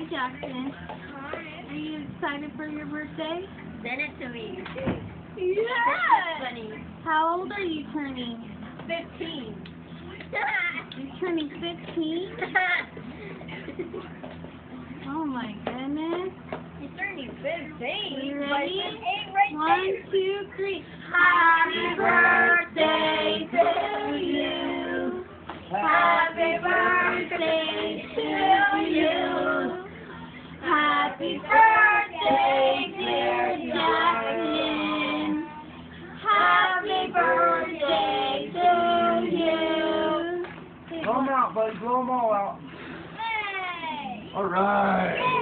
Hi, Jackson. Hi. Are you excited for your birthday? Send it to me. Yeah. Funny. How old are you turning? 15. You're turning 15? Oh my goodness. He's turning 15. You ready? eight right Happy birthday, dear Jackson. Happy birthday to you. Blow them out, buddy. Blow them all out. Hey. All right.